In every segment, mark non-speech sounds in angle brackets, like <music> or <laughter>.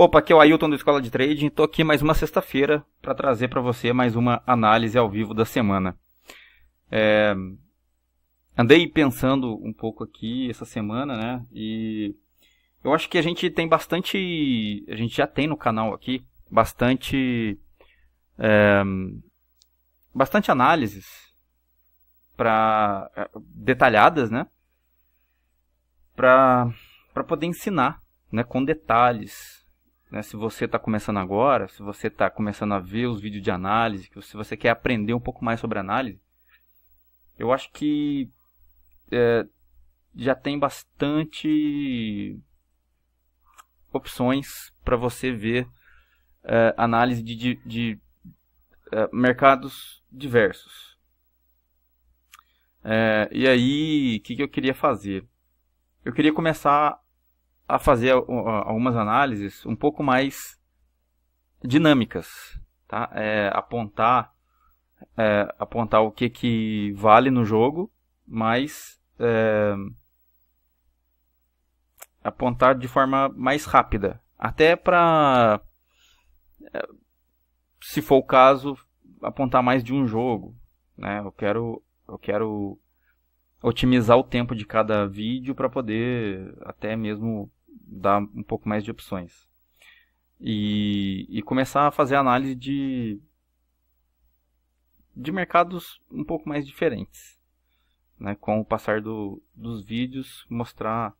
Opa, aqui é o Ailton da Escola de Trading. Estou aqui mais uma sexta-feira para trazer para você mais uma análise ao vivo da semana. É... Andei pensando um pouco aqui essa semana, né? E eu acho que a gente tem bastante. A gente já tem no canal aqui bastante. É... Bastante análises para detalhadas, né? Para poder ensinar, né? Com detalhes né? Se você está começando agora, se você está começando a ver os vídeos de análise, se você quer aprender um pouco mais sobre análise, eu acho que é, já tem bastante opções para você ver é, análise de, de, de é, mercados diversos. É, e aí, o que, que eu queria fazer? Eu queria começar a fazer algumas análises um pouco mais dinâmicas, tá? É, apontar, é, apontar o que, que vale no jogo, mas é, apontar de forma mais rápida, até para, é, se for o caso, apontar mais de um jogo, né? Eu quero, eu quero otimizar o tempo de cada vídeo para poder até mesmo dar um pouco mais de opções. E, e começar a fazer análise de, de mercados um pouco mais diferentes. Né? Com o passar do, dos vídeos, mostrar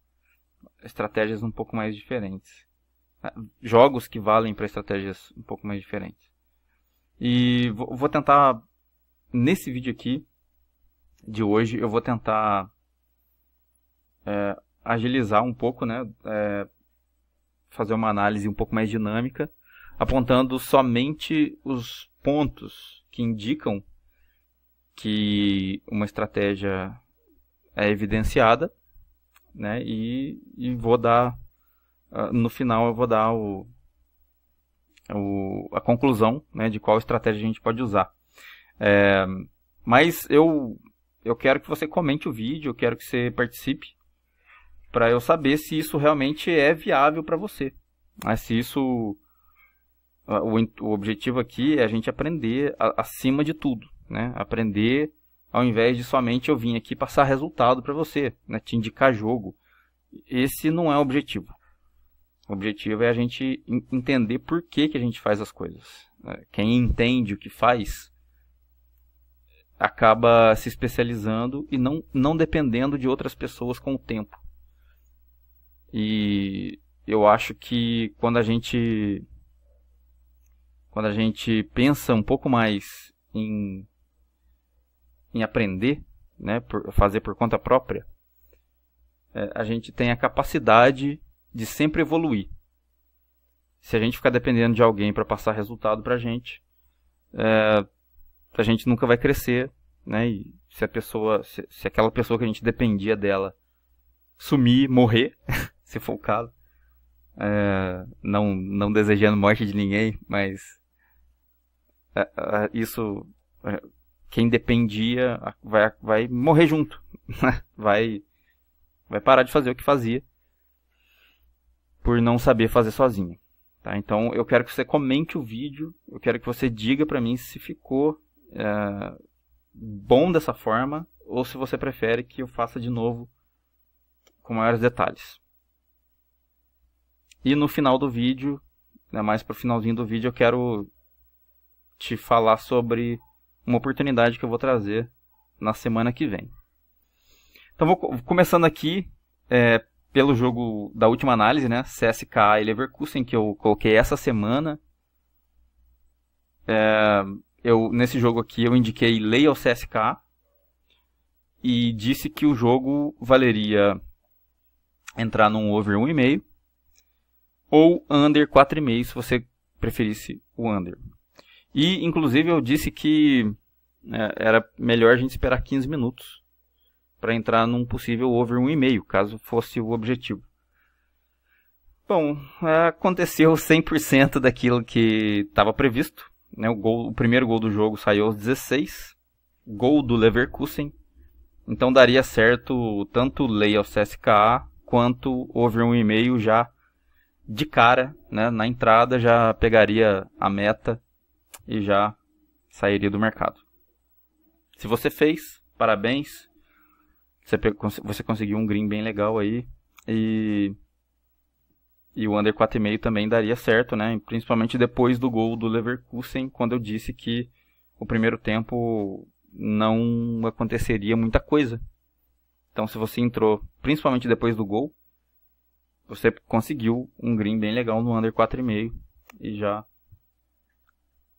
estratégias um pouco mais diferentes. Jogos que valem para estratégias um pouco mais diferentes. E vou tentar, nesse vídeo aqui, de hoje, eu vou tentar é, agilizar um pouco, né? É, fazer uma análise um pouco mais dinâmica, apontando somente os pontos que indicam que uma estratégia é evidenciada, né? E, e vou dar ah, no final eu vou dar o, o, a conclusão né, de qual estratégia a gente pode usar. É, mas eu, eu quero que você comente o vídeo, eu quero que você participe para eu saber se isso realmente é viável para você. Mas se isso o, o, objetivo aqui é a gente aprender a, acima de tudo, né? Aprender ao invés de somente eu vir aqui passar resultado para você, né? Te indicar jogo. Esse não é o objetivo. O objetivo é a gente entender por que, que a gente faz as coisas. Né? Quem entende o que faz acaba se especializando e não, não dependendo de outras pessoas com o tempo. E eu acho que quando a gente quando a gente pensa um pouco mais em, em aprender, né, por fazer por conta própria, é, a gente tem a capacidade de sempre evoluir. Se a gente ficar dependendo de alguém para passar resultado para a gente, é, a gente nunca vai crescer, né? E se a pessoa, se, se aquela pessoa que a gente dependia dela sumir, morrer, <laughs> se for o caso. É, não, não desejando morte de ninguém, mas é, é, isso quem dependia vai, vai morrer junto, vai vai parar de fazer o que fazia por não saber fazer sozinho. Tá? Então eu quero que você comente o vídeo, eu quero que você diga para mim se ficou bom dessa forma ou se você prefere que eu faça de novo com maiores detalhes. E no final do vídeo, né, mais pro finalzinho do vídeo, eu quero te falar sobre uma oportunidade que eu vou trazer na semana que vem. Então vou começando aqui é, pelo jogo da última análise, né, CSK e Leverkusen, que eu coloquei essa semana. É, eu, nesse jogo aqui eu indiquei lei ao CSK e disse que o jogo valeria entrar num over 1,5 ou under 4,5 se você preferisse o under. E inclusive eu disse que é, era melhor a gente esperar 15 minutos para entrar num possível over 1,5, caso fosse o objetivo. Bom, aconteceu 100% daquilo que estava previsto. Né? O, gol, o primeiro gol do jogo saiu aos 16, gol do Leverkusen. Então daria certo tanto lei ao CSKA quanto over 1,5 já de cara, né, na entrada, já pegaria a meta e já sairia do mercado. Se você fez, parabéns. Você, você conseguiu um green bem legal aí. E, e o under 4,5 também daria certo, né? Principalmente depois do gol do Leverkusen, quando eu disse que o primeiro tempo não aconteceria muita coisa. Então, se você entrou, principalmente depois do gol, você conseguiu um green bem legal no under 4,5 e já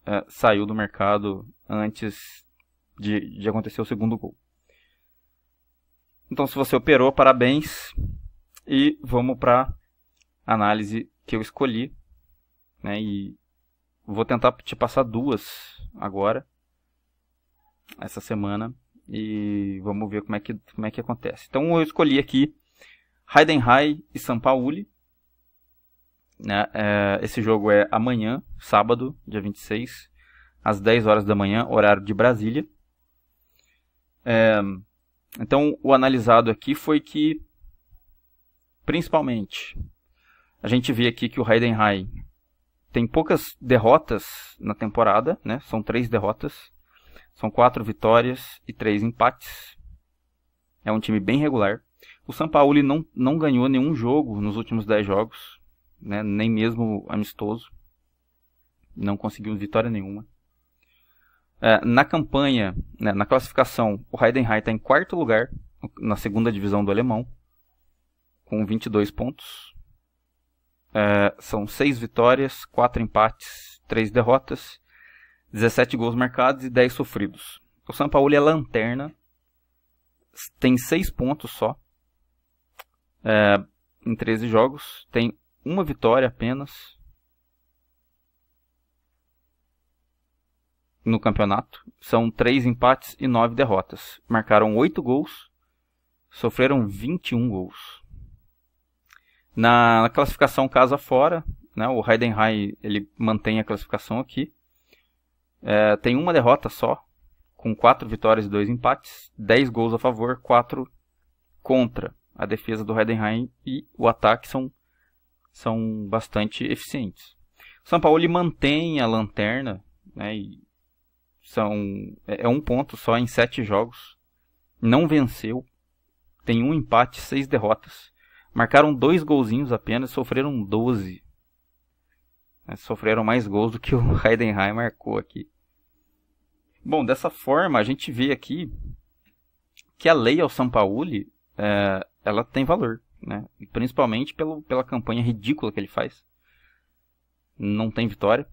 é, saiu do mercado antes de, de acontecer o segundo gol. Então, se você operou, parabéns. E vamos para análise que eu escolhi. Né, e vou tentar te passar duas agora, essa semana. E vamos ver como é que, como é que acontece. Então, eu escolhi aqui Heidenheim e São Paulo. Né? É, esse jogo é amanhã, sábado, dia 26, às 10 horas da manhã, horário de Brasília. É, então, o analisado aqui foi que, principalmente, a gente vê aqui que o Heidenheim tem poucas derrotas na temporada, né? São três derrotas, são quatro vitórias e três empates. É um time bem regular. O São Paulo não, não ganhou nenhum jogo nos últimos 10 jogos, né? nem mesmo amistoso. Não conseguiu vitória nenhuma. É, na campanha, né, na classificação, o Heidenheim está em quarto lugar na segunda divisão do alemão, com 22 pontos. É, são 6 vitórias, 4 empates, 3 derrotas, 17 gols marcados e 10 sofridos. O São Paulo é lanterna, tem 6 pontos só, é, em 13 jogos. Tem uma vitória apenas no campeonato. São 3 empates e 9 derrotas. Marcaram 8 gols, sofreram 21 gols. Na classificação casa fora, né, o Heidenheim ele mantém a classificação aqui. É, tem uma derrota só, com 4 vitórias e 2 empates, 10 gols a favor, 4 contra a defesa do Heidenheim e o ataque são, são bastante eficientes. O São Paulo mantém a lanterna, né, são, é, é um ponto só em sete jogos, não venceu, tem um empate, seis derrotas, marcaram dois golzinhos apenas, sofreram 12. Né, sofreram mais gols do que o <laughs> Heidenheim marcou aqui. Bom, dessa forma a gente vê aqui que a lei ao São Paulo é, ela tem valor, né? Principalmente pelo, pela campanha ridícula que ele faz. Não tem vitória.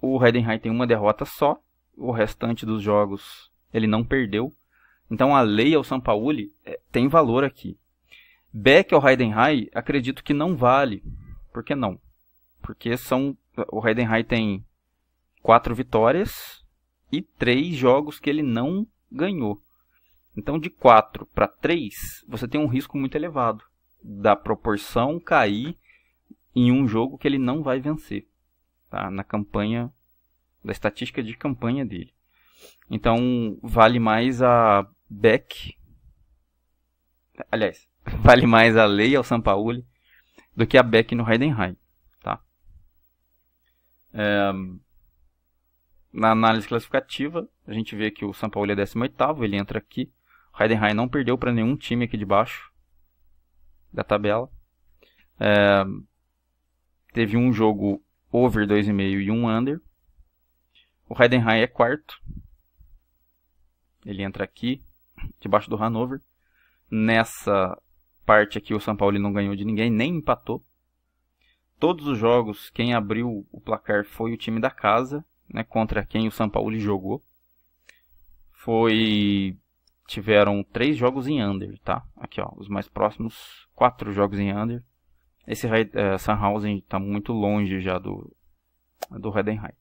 O Heidenheim tem uma derrota só. O restante dos jogos ele não perdeu. Então a lei ao São Paulo é, tem valor aqui. Beck ao Heidenheim, acredito que não vale. Por que não? Porque são o Heidenheim tem quatro vitórias e três jogos que ele não ganhou. Então, de 4 para 3, você tem um risco muito elevado da proporção cair em um jogo que ele não vai vencer, tá? na campanha, da estatística de campanha dele. Então, vale mais a Beck, aliás, <laughs> vale mais a lei ao Sampaoli do que a Beck no Heidenheim. Tá? É, na análise classificativa, a gente vê que o São Paulo é 18º, ele entra aqui. Heidenheim não perdeu para nenhum time aqui de baixo da tabela. É, teve um jogo over 2,5 e um under. O Heidenheim é quarto. Ele entra aqui, debaixo do Hannover. Nessa parte aqui o São Paulo não ganhou de ninguém, nem empatou. Todos os jogos, quem abriu o placar foi o time da casa, né, contra quem o São Paulo jogou. Foi tiveram três jogos em under, tá? Aqui, ó, os mais próximos, quatro jogos em under. Esse uh, Sandhausen está muito longe já do do Heidenheim.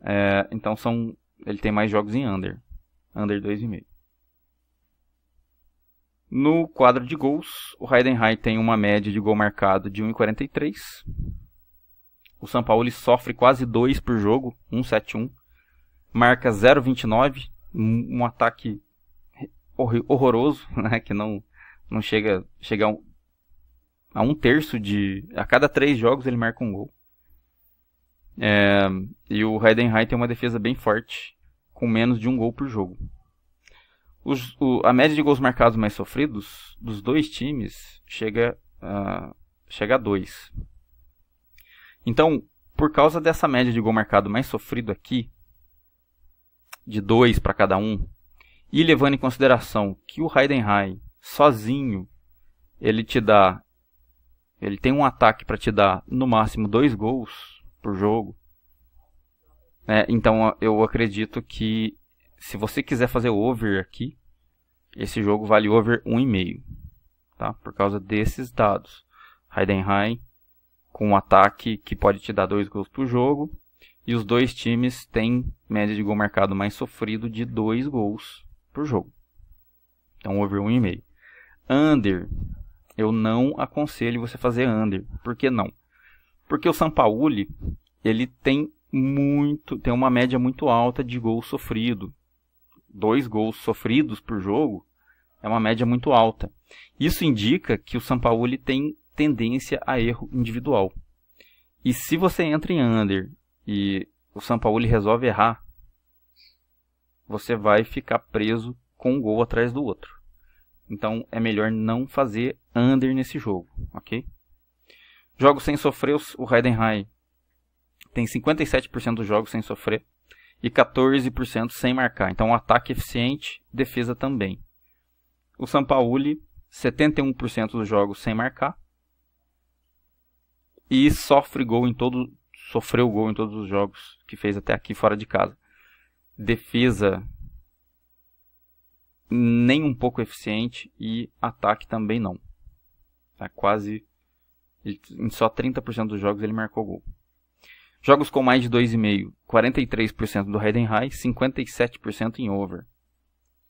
É, então são, ele tem mais jogos em under, under 2,5. No quadro de gols, o Heidenheim tem uma média de gol marcado de 1,43. O São Paulo sofre quase 2 por jogo, 1,71. Marca 0,29, um ataque horroroso, <laughs> né? Que não, não chega, chega um, a um terço de. A cada três jogos ele marca um gol. É, e o Heidenheim tem uma defesa bem forte, com menos de um gol por jogo. Os, o, a média de gols marcados mais sofridos dos dois times chega, uh, chega a dois. Então, por causa dessa média de gol marcado mais sofrido aqui, de dois para cada um, e levando em consideração que o Heidenheim sozinho ele te dá ele tem um ataque para te dar no máximo dois gols por jogo. É, então eu acredito que se você quiser fazer over aqui, esse jogo vale over 1,5. Tá? Por causa desses dados. Heidenheim com um ataque que pode te dar dois gols por jogo. E os dois times têm média de gol marcado mais sofrido de dois gols por jogo. Então over 1,5. Under eu não aconselho você fazer under. Por que não? Porque o Sampaoli, ele tem muito, tem uma média muito alta de gol sofrido. Dois gols sofridos por jogo é uma média muito alta. Isso indica que o Sampaoli tem tendência a erro individual. E se você entra em under e o Sampaoli resolve errar, você vai ficar preso com um gol atrás do outro. Então é melhor não fazer under nesse jogo, ok? Jogos sem sofrer, o Heidenheim tem 57% dos jogos sem sofrer e 14% sem marcar. Então ataque eficiente, defesa também. O Sampaoli, 71% dos jogos sem marcar e sofre gol em todo sofreu gol em todos os jogos que fez até aqui fora de casa. Defesa nem um pouco eficiente e ataque também não. Tá quase em só 30% dos jogos ele marcou gol. Jogos com mais de 2,5, 43% do Heidenheim, 57% em over.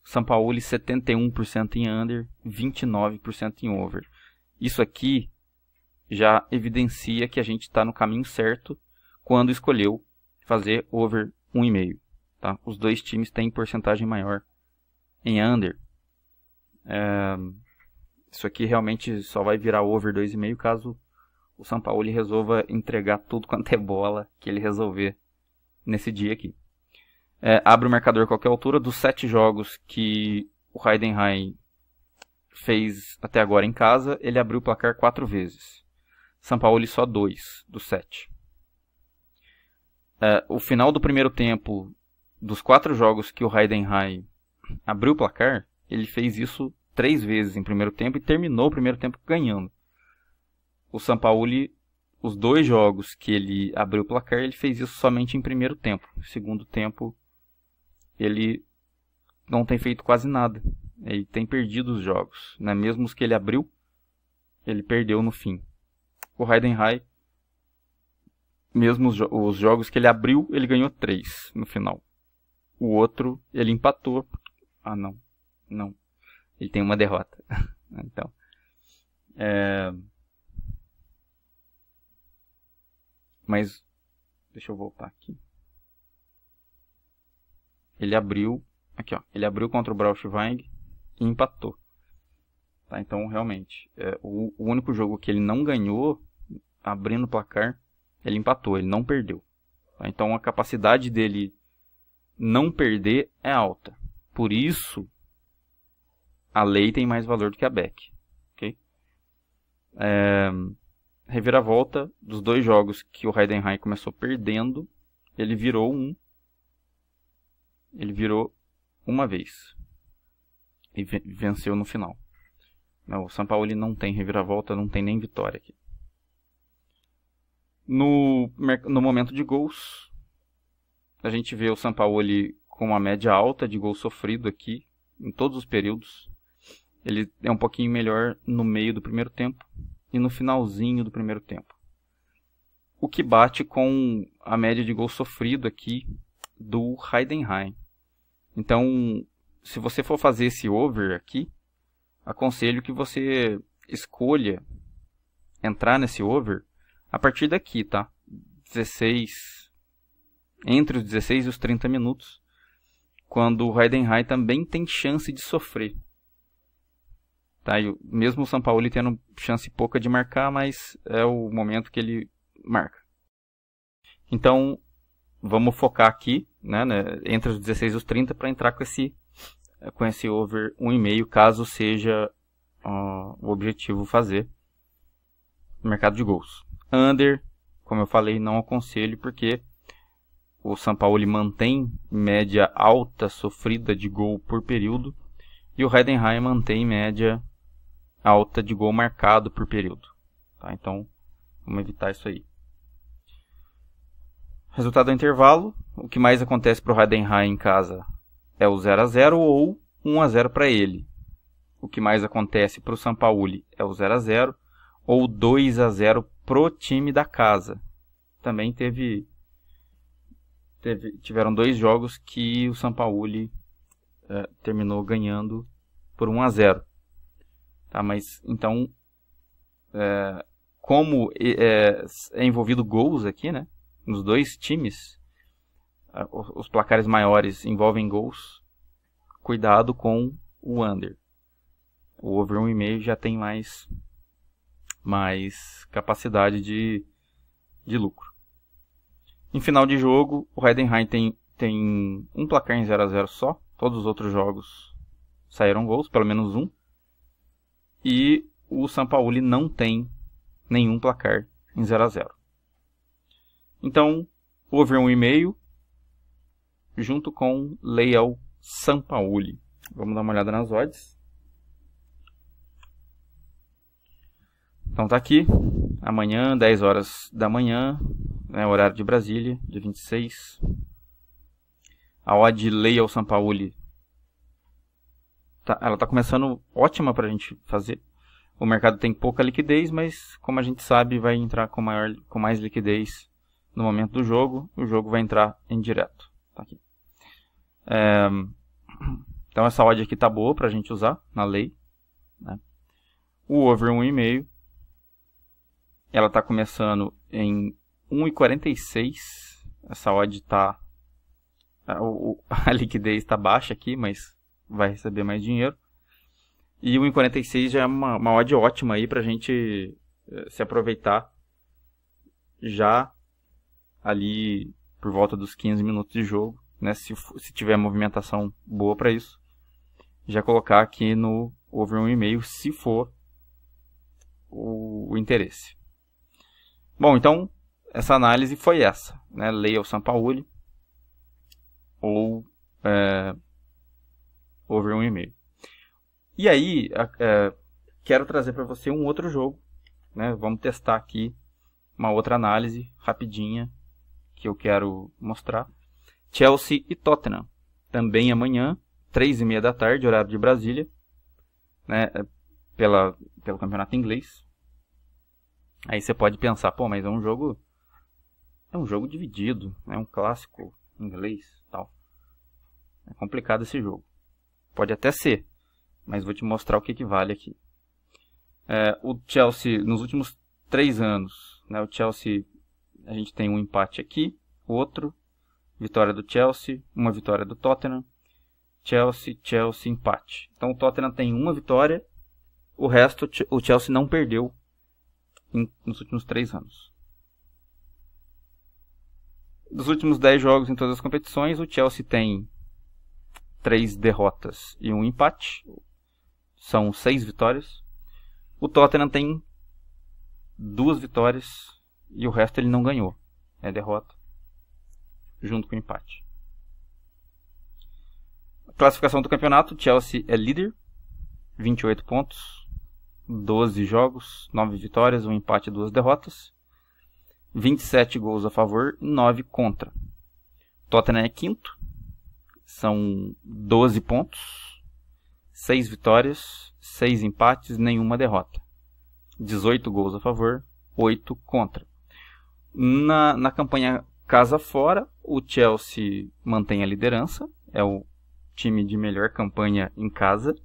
São Paulo 71% em under, 29% em over. Isso aqui já evidencia que a gente está no caminho certo quando escolheu fazer over 1,5. Tá? Os dois times têm porcentagem maior em under. É, isso aqui realmente só vai virar over 2,5 caso o São Paulo resolva entregar tudo <laughs> quanto é bola que ele resolver nesse dia aqui. É, abre o marcador a qualquer altura. Dos sete jogos que o Heidenheim fez até agora em casa, ele abriu o placar quatro vezes. São Paulo só dois dos sete. É, o final do primeiro tempo, dos quatro jogos que o Heidenheim abriu o placar, ele fez isso três vezes em primeiro tempo e terminou o primeiro tempo ganhando. O Sampaoli, os dois jogos que ele abriu o placar, ele fez isso somente em primeiro tempo. Segundo tempo, ele não tem feito quase nada. Ele tem perdido os jogos. Né? Mesmo os que ele abriu, ele perdeu no fim. O Heidenheim, mesmo os, jo os jogos que ele abriu, ele ganhou três no final. O outro, ele empatou. Ah, não. Não. Ele tem uma derrota. <laughs> então. É... Mas. Deixa eu voltar aqui. Ele abriu. Aqui, ó. Ele abriu contra o Braunschweig e empatou. Tá, então, realmente. É, o, o único jogo que ele não ganhou, abrindo o placar, ele empatou. Ele não perdeu. Tá, então, a capacidade dele não perder é alta. Por isso, a lei tem mais valor do que a Beck. Okay? É, reviravolta dos dois jogos que o Heidenheim começou perdendo, ele virou um. Ele virou uma vez. E venceu no final. O São Paulo não tem reviravolta, não tem nem vitória aqui. No, no momento de gols, a gente vê o São Paulo com uma média alta de gol sofrido aqui, em todos os períodos. Ele é um pouquinho melhor no meio do primeiro tempo e no finalzinho do primeiro tempo. O que bate com a média de gol sofrido aqui do Heidenheim. Então, se você for fazer esse over aqui, aconselho que você escolha entrar nesse over a partir daqui, tá? 16 entre os 16 e os 30 minutos, quando o Heidenheim também tem chance de sofrer. Tá? E mesmo o São Paulo tendo chance pouca de marcar, mas é o momento que ele marca. Então, vamos focar aqui, né, né entre os 16 e os 30, para entrar com esse, com esse over 1,5, caso seja uh, o objetivo fazer no mercado de gols. Under, como eu falei, não aconselho, porque o São Paulo mantém média alta sofrida de gol por período e o Heidenheim mantém média alta de gol marcado por período. Tá? Então, vamos evitar isso aí. Resultado do intervalo, o que mais acontece para o Heidenheim em casa é o 0 a 0 ou 1 a 0 para ele. O que mais acontece para o São Paulo é o 0 a 0 ou 2 a 0 pro time da casa. Também teve, teve tiveram dois jogos que o São Paulo é, terminou ganhando por 1 a 0. Tá, mas então é, como é, é envolvido gols aqui, né? nos dois times, os placares maiores envolvem gols, cuidado com o under. O over 1,5 já tem mais, mais capacidade de, de lucro. Em final de jogo, o Heidenheim tem, tem um placar em 0 a 0 só. Todos os outros jogos saíram gols, pelo menos um. E o São Paulo não tem nenhum placar em 0 a 0 então, over 1,5 junto com Leal Sampaoli. Vamos dar uma olhada nas odds. Então tá aqui, amanhã, 10 horas da manhã, né, horário de Brasília, dia 26. A odd Leal Sampaoli, tá, ela tá começando ótima para a gente fazer. O mercado tem pouca liquidez, mas como a gente sabe, vai entrar com, maior, com mais liquidez no momento do jogo, o jogo vai entrar em direto. Tá aqui. É, então essa odd aqui tá boa para a gente usar na lei. Né? O over 1,5 ela está começando em 1,46. Essa odd está a, <laughs> a liquidez está baixa aqui, mas vai receber mais dinheiro. E o 1,46 já é uma, uma odd ótima aí para a gente eh, se aproveitar já ali por volta dos 15 minutos de jogo, né, se, se tiver movimentação boa para isso, já colocar aqui no over 1,5 se for o, o, interesse. Bom, então essa análise foi essa, né, leia o Sampaoli ou é, over 1,5. E aí, é, quero trazer para você um outro jogo, né, vamos testar aqui uma outra análise rapidinha que eu quero mostrar. Chelsea e Tottenham. Também amanhã, três e meia da tarde, horário de Brasília, né, é, pela, pelo campeonato inglês. Aí você pode pensar, pô, mas é um jogo é um jogo dividido, é um clássico inglês, tal. É complicado esse jogo. Pode até ser, mas vou te mostrar o que, que vale aqui. É, o Chelsea nos últimos três anos, né, o Chelsea a gente tem um empate aqui, outro, vitória do Chelsea, uma vitória do Tottenham, Chelsea, Chelsea, empate. Então o Tottenham tem uma vitória, o resto o Chelsea não perdeu nos últimos três anos. Dos últimos dez jogos em todas as competições, o Chelsea tem três derrotas e um empate. São seis vitórias. O Tottenham tem duas vitórias e o resto ele não ganhou. É derrota. Junto com o empate. Classificação do campeonato: Chelsea é líder, 28 pontos, 12 jogos, 9 vitórias, um empate e duas derrotas. 27 gols a favor e 9 contra. Tottenham é quinto, são 12 pontos, 6 vitórias, 6 empates, nenhuma derrota. 18 gols a favor, 8 contra. Na, na campanha casa fora, o Chelsea mantém a liderança, é o time de melhor campanha em casa.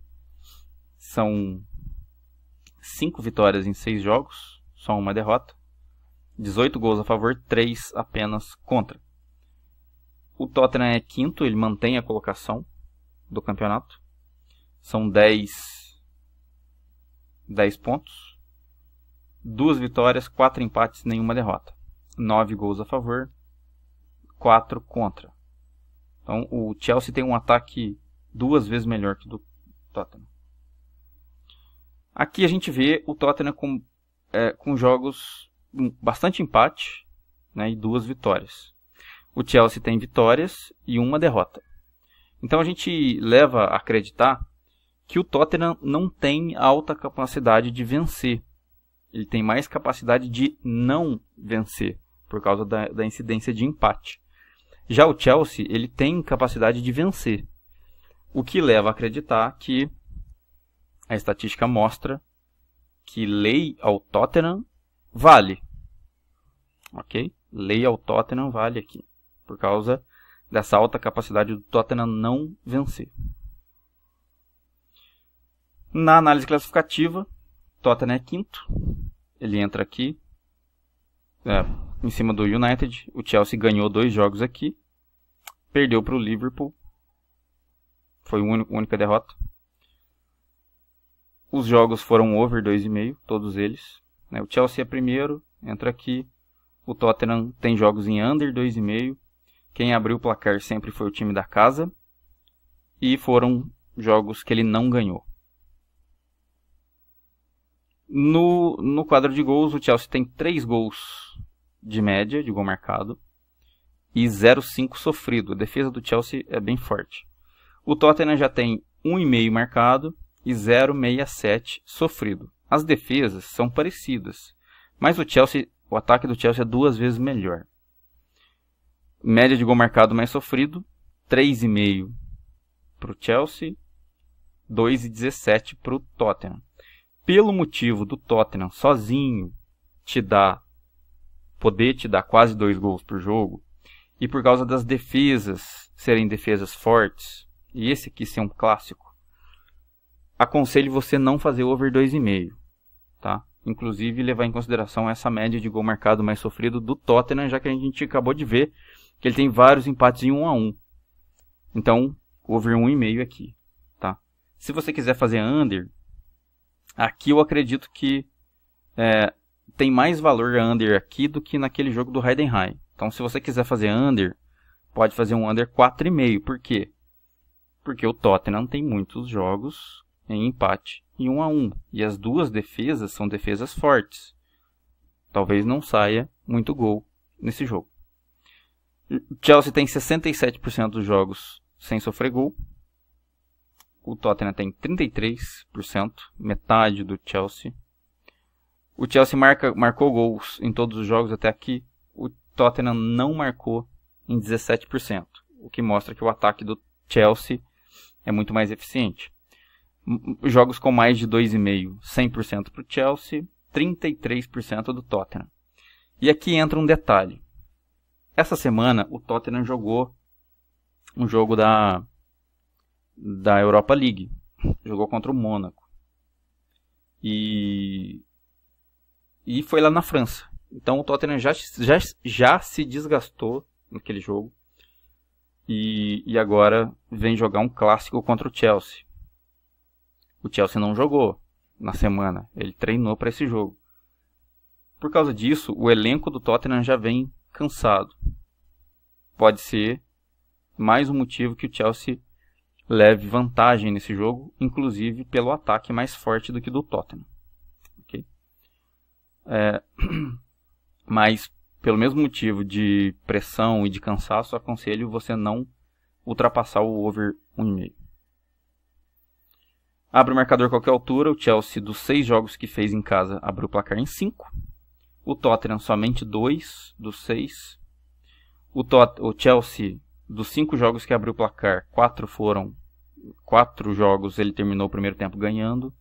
São cinco vitórias em seis jogos, só uma derrota. 18 gols a favor, 3 apenas contra. O Tottenham é quinto, ele mantém a colocação do campeonato. São 10 10 pontos. Duas vitórias, quatro empates, nenhuma derrota. 9 gols a favor, 4 contra. Então o Chelsea tem um ataque duas vezes melhor que o do Tottenham. Aqui a gente vê o Tottenham com, é, com jogos bastante empate né, e duas vitórias. O Chelsea tem vitórias e uma derrota. Então a gente leva a acreditar que o Tottenham não tem alta capacidade de vencer. Ele tem mais capacidade de não vencer, por causa da, da incidência de empate. Já o Chelsea, ele tem capacidade de vencer. O que leva a acreditar que a estatística mostra que lei ao Tottenham vale. Ok? Lei ao Tottenham vale aqui. Por causa dessa alta capacidade do Tottenham não vencer. Na análise classificativa, Tottenham é quinto. Ele entra aqui é, em cima do United. O Chelsea ganhou dois jogos aqui. Perdeu para o Liverpool. Foi a única derrota. Os jogos foram over 2,5, todos eles. Né? O Chelsea é primeiro, entra aqui. O Tottenham tem jogos em under 2,5. Quem abriu o placar sempre foi o time da casa. E foram jogos que ele não ganhou. No, no quadro de gols, o Chelsea tem 3 gols de média, de gol marcado, e 0,5 sofrido. A defesa do Chelsea é bem forte. O Tottenham já tem 1,5 marcado e 0,67 sofrido. As defesas são parecidas, mas o Chelsea, o ataque do Chelsea é duas vezes melhor. Média de gol marcado mais sofrido, 3,5 para o Chelsea, 2,17 para o Tottenham. Pelo motivo do Tottenham sozinho te dar poder te dar quase dois gols por jogo, e por causa das defesas serem defesas fortes, e esse aqui ser um clássico, aconselho você não fazer over 2,5, tá? Inclusive levar em consideração essa média de gol marcado mais sofrido do Tottenham, já que a gente acabou de ver que ele tem vários empates em 1 a 1. Então, over 1,5 aqui, tá? Se você quiser fazer under, aqui eu acredito que é, tem mais valor under aqui do que naquele jogo do Heidenheim. Então, se você quiser fazer under, pode fazer um under 4,5. Por quê? Porque o Tottenham tem muitos jogos em empate e 1 a 1 e as duas defesas são defesas fortes. Talvez não saia muito gol nesse jogo. O Chelsea tem 67% dos jogos sem sofrer gol. O Tottenham tem 33%, metade do Chelsea. O Chelsea marca, marcou gols em todos os jogos até aqui. O Tottenham não marcou em 17%, o que mostra que o ataque do Chelsea é muito mais eficiente. Jogos com mais de 2,5, 100% para o Chelsea, 33% do Tottenham. E aqui entra um detalhe. Essa semana o Tottenham jogou um jogo da, da Europa League. Jogou contra o Mônaco. E, e foi lá na França. Então o Tottenham já, já, já se desgastou naquele jogo. E, e agora vem jogar um clássico contra o Chelsea. O Chelsea não jogou na semana, ele treinou para esse jogo. Por causa disso, o elenco do Tottenham já vem cansado. Pode ser mais um motivo que o Chelsea leve vantagem nesse jogo, inclusive pelo ataque mais forte do que do Tottenham. Okay? É, <clears throat> mas pelo mesmo motivo de pressão e de cansaço, aconselho você não ultrapassar o over 1,5. Abre o marcador a qualquer altura. O Chelsea, dos seis jogos que fez em casa, abriu o placar em cinco. O Tottenham, somente dois dos seis. O, Tot o Chelsea, dos cinco jogos que abriu o placar, quatro foram. Quatro jogos ele terminou o primeiro tempo ganhando.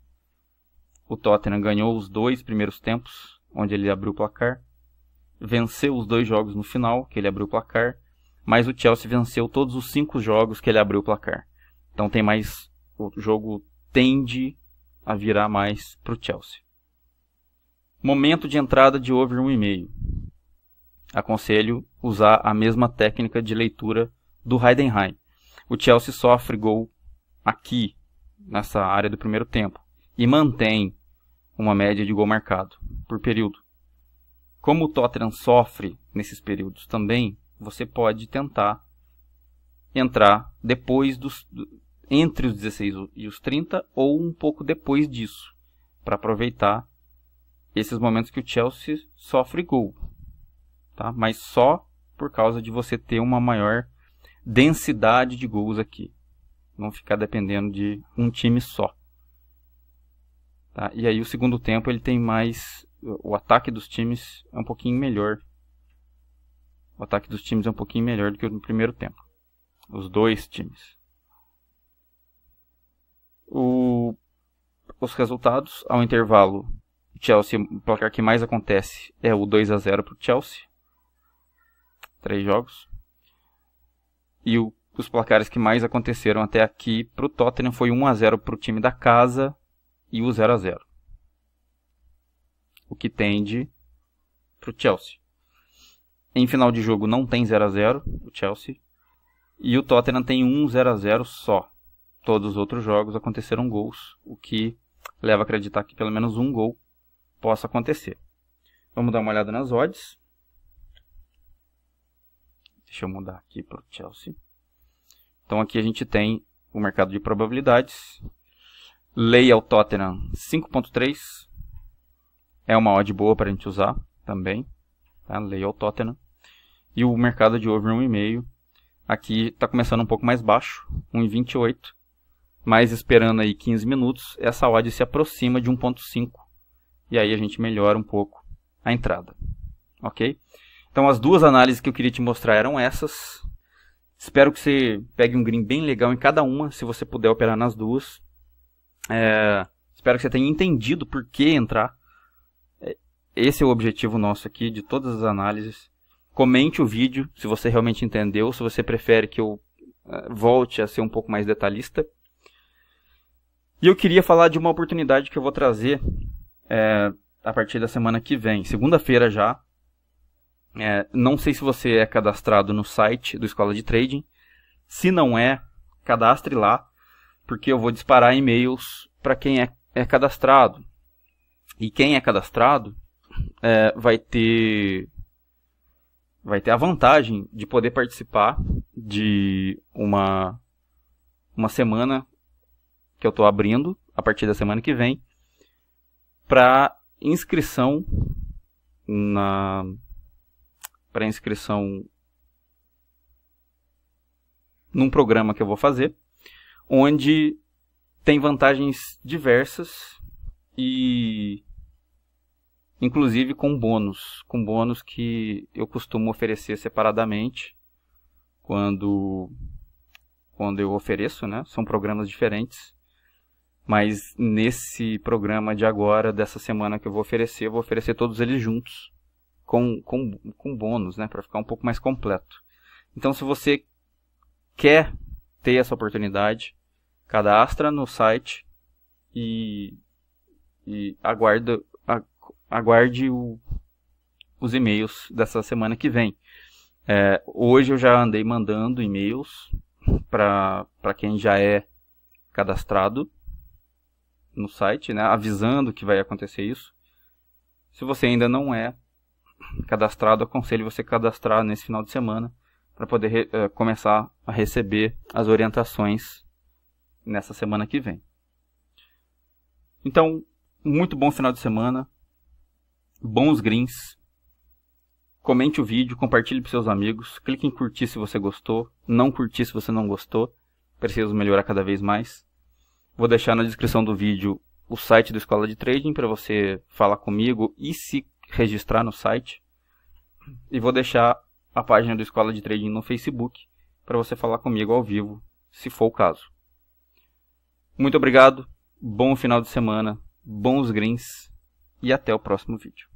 O Tottenham ganhou os dois primeiros tempos, onde ele abriu o placar. Venceu os dois jogos no final, que ele abriu o placar. Mas o Chelsea venceu todos os cinco jogos que ele abriu o placar. Então tem mais. O jogo tende a virar mais para o Chelsea. Momento de entrada de over 1,5. Aconselho usar a mesma técnica de leitura do Heidenheim. O Chelsea sofre gol aqui, nessa área do primeiro tempo, e mantém uma média de gol marcado por período. Como o Tottenham sofre nesses períodos também, você pode tentar entrar depois dos entre os 16 e os 30 ou um pouco depois disso, para aproveitar esses momentos que o Chelsea sofre gol, tá? Mas só por causa de você ter uma maior densidade de gols aqui. Não ficar dependendo de um time só. Tá? E aí o segundo tempo ele tem mais. O ataque dos times é um pouquinho melhor. O ataque dos times é um pouquinho melhor do que no primeiro tempo. Os dois times. O, os resultados ao intervalo. Chelsea, o placar que mais acontece é o 2 a 0 para o Chelsea. Três jogos. E o, os placares que mais aconteceram até aqui para o Tottenham foi 1 a 0 para o time da casa e o 0 a 0 O que tende para o Chelsea. Em final de jogo não tem 0 a 0 o Chelsea. E o Tottenham tem 1 0 a 0 só. Todos os outros jogos aconteceram gols, o que leva a acreditar que pelo menos um gol possa acontecer. Vamos dar uma olhada nas odds. Deixa eu mudar aqui para o Chelsea. Então aqui a gente tem o mercado de probabilidades. Lei ao Tottenham 5.3. É uma odd boa para a gente usar também. Tá? Lei ao Tottenham. E o mercado de over 1,5. Aqui está começando um pouco mais baixo, 1,28. Mas esperando aí 15 minutos, essa odd se aproxima de 1.5. E aí a gente melhora um pouco a entrada. Ok? Então as duas análises que eu queria te mostrar eram essas. Espero que você pegue um green bem legal em cada uma, se você puder operar nas duas. É, espero que você tenha entendido por que entrar. É, esse é o objetivo nosso aqui de todas as análises. Comente o vídeo se você realmente entendeu, se você prefere que eu é, volte a ser um pouco mais detalhista. E eu queria falar de uma oportunidade que eu vou trazer é, a partir da semana que vem, segunda-feira já, é, não sei se você é cadastrado no site do Escola de Trading. Se não é, cadastre lá, porque eu vou disparar e-mails para quem é, é, cadastrado. E quem é cadastrado é, vai ter vai ter a vantagem de poder participar de uma uma semana que eu estou abrindo a partir da semana que vem para inscrição na para inscrição num programa que eu vou fazer, onde tem vantagens diversas e inclusive com bônus, com bônus que eu costumo oferecer separadamente quando quando eu ofereço, né? São programas diferentes. Mas nesse programa de agora, dessa semana que eu vou oferecer, eu vou oferecer todos eles juntos com, com, com bônus, né, para ficar um pouco mais completo. Então, se você quer ter essa oportunidade, cadastra no site e, e aguarda, aguarde o, os e-mails dessa semana que vem. É, hoje eu já andei mandando e-mails para quem já é cadastrado no site, né, avisando que vai acontecer isso. Se você ainda não é, cadastrado, aconselho você cadastrar nesse final de semana para poder uh, começar a receber as orientações nessa semana que vem. Então, muito bom final de semana, bons greens. Comente o vídeo, compartilhe para seus amigos, clique em curtir se você gostou, não curtir se você não gostou. Preciso melhorar cada vez mais. Vou deixar na descrição do vídeo o site do Escola de Trading para você falar comigo e se registrar no site. E vou deixar a página do Escola de Trading no Facebook para você falar comigo ao vivo, se for o caso. Muito obrigado, bom final de semana, bons greens e até o próximo vídeo.